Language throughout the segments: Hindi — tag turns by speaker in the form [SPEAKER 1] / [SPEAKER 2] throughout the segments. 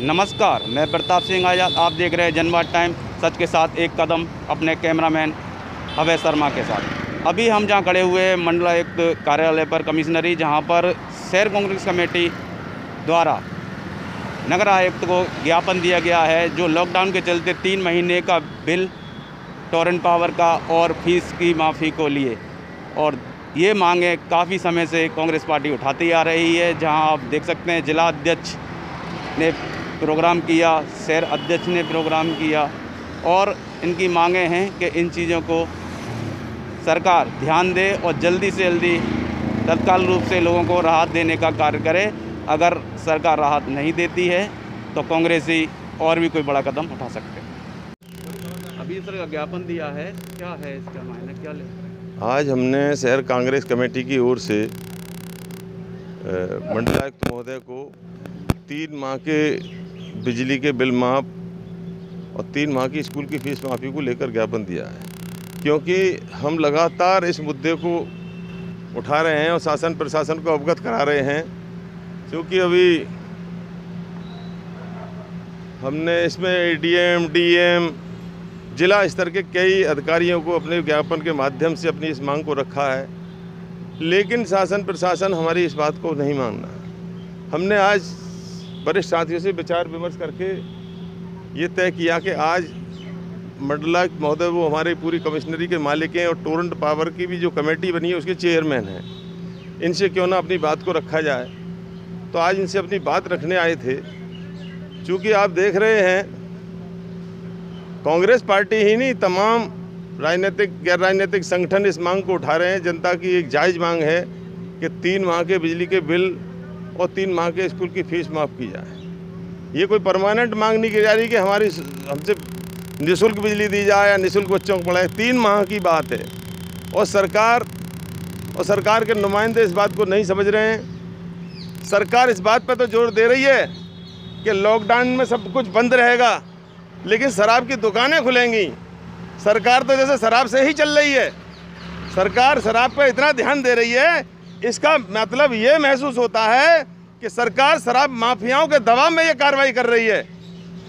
[SPEAKER 1] नमस्कार, मैं प्रताप सिंह आज़ाद आप देख रहे हैं जनवाद टाइम। सच के साथ एक कदम अपने कैमरामैन अभय शर्मा के साथ। अभी हम जहाँ खड़े हुए हैं मंडलायुक्त कार्यालय पर कमिश्नरी, जहाँ पर शहर कांग्रेस कमेटी द्वारा नगर आयुक्त को ज्ञापन दिया गया है, जो लॉकडाउन के चलते तीन महीने का बिल, टोरेंट पावर का और फ़ीस की माफ़ी को लिए। और ये मांगे काफ़ी समय से कांग्रेस पार्टी उठाती आ रही है, जहाँ आप देख सकते हैं जिला अध्यक्ष ने प्रोग्राम किया शहर अध्यक्ष ने प्रोग्राम किया और इनकी मांगे हैं कि इन चीज़ों को सरकार ध्यान दे और जल्दी से जल्दी तत्काल रूप से लोगों को राहत देने का कार्य करे। अगर सरकार राहत नहीं देती है तो कांग्रेस और भी कोई बड़ा कदम उठा सकते अभी सर ज्ञापन दिया है, क्या है इसका मायना, क्या ले?
[SPEAKER 2] आज हमने शहर कांग्रेस कमेटी की ओर से मंडलायुक्त महोदय को तीन माह के बिजली के बिल माफ़ और तीन माह की स्कूल की फ़ीस माफ़ी को लेकर ज्ञापन दिया है। क्योंकि हम लगातार इस मुद्दे को उठा रहे हैं और शासन प्रशासन को अवगत करा रहे हैं, क्योंकि अभी हमने इसमें एडीएम डीएम जिला स्तर के कई अधिकारियों को अपने ज्ञापन के माध्यम से अपनी इस मांग को रखा है। लेकिन शासन प्रशासन हमारी इस बात को नहीं मानना। हमने आज वरिष्ठ साथियों से विचार विमर्श करके ये तय किया कि आज मंडला महोदय वो हमारे पूरी कमिश्नरी के मालिक हैं और टोरेंट पावर की भी जो कमेटी बनी है, उसके चेयरमैन हैं। इनसे क्यों ना अपनी बात को रखा जाए? तो आज इनसे अपनी बात रखने आए थे। चूँकि आप देख रहे हैं, कांग्रेस पार्टी ही नहीं, तमाम राजनीतिक गैर राजनीतिक संगठन इस मांग को उठा रहे हैं। जनता की एक जायज़ मांग है कि तीन माह के बिजली के बिल और तीन माह के स्कूल की फ़ीस माफ़ की जाए। ये कोई परमानेंट मांग नहीं की जा रही कि हमारी हमसे निःशुल्क बिजली दी जाए या निःशुल्क बच्चों को पढ़ाए। तीन माह की बात है। और सरकार और सरकार के नुमाइंदे इस बात को नहीं समझ रहे हैं। सरकार इस बात पर तो ज़ोर दे रही है कि लॉकडाउन में सब कुछ बंद रहेगा, लेकिन शराब की दुकानें खुलेंगी। सरकार तो जैसे शराब से ही चल रही है। सरकार शराब पर इतना ध्यान दे रही है इसका मतलब ये महसूस होता है कि सरकार शराब माफियाओं के दबाव में ये कार्रवाई कर रही है।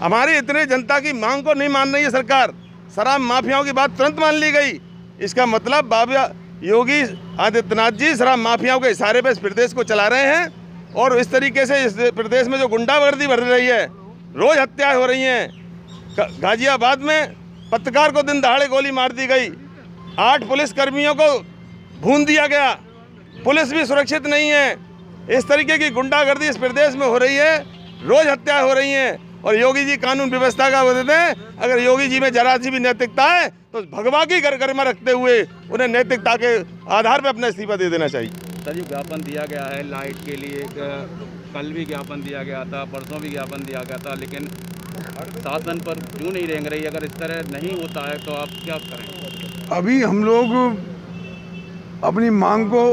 [SPEAKER 2] हमारी इतनी जनता की मांग को नहीं मान रही है सरकार। शराब माफियाओं की बात तुरंत मान ली गई। इसका मतलब बाबा योगी आदित्यनाथ जी शराब माफियाओं के इशारे पर इस प्रदेश को चला रहे हैं और इस तरीके से इस प्रदेश में जो गुंडागर्दी बढ़ रही है, रोज़ हत्याएँ हो रही हैं। गाजियाबाद में पत्रकार को दिन दहाड़े गोली मार दी गई। आठ पुलिस कर्मियों को भून दिया गया। पुलिस भी सुरक्षित नहीं है। इस तरीके की गुंडागर्दी इस प्रदेश में हो रही है। रोज़ हत्याएँ हो रही हैं और योगी जी कानून व्यवस्था का देते हैं अगर योगी जी में जरा सी भी नैतिकता है तो भगवा की घर गरिमा रखते हुए उन्हें नैतिकता के आधार पर अपना इस्तीफा दे देना चाहिए।
[SPEAKER 1] सर जी ज्ञापन दिया गया है लाइट के लिए कल भी ज्ञापन दिया गया था परसों भी ज्ञापन दिया गया था लेकिन शासन पर क्यों नहीं रेंग रही? अगर इस तरह नहीं होता है तो आप क्या करें?
[SPEAKER 3] अभी हम लोग अपनी मांग को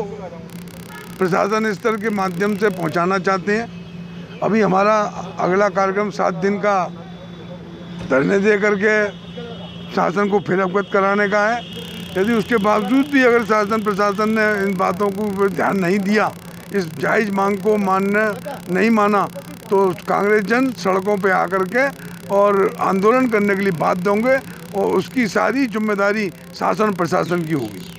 [SPEAKER 3] प्रशासन स्तर के माध्यम से पहुंचाना चाहते हैं। अभी हमारा अगला कार्यक्रम सात दिन का धरने दे करके शासन को फिर अवगत कराने का है। यदि उसके बावजूद भी अगर शासन, प्रशासन ने इन बातों को ध्यान नहीं दिया, इस जायज़ मांग को मानना नहीं माना तो कांग्रेस जन सड़कों पे आकर के और आंदोलन करने के लिए बाध्य होंगे और उसकी सारी ज़िम्मेदारी शासन, प्रशासन की होगी।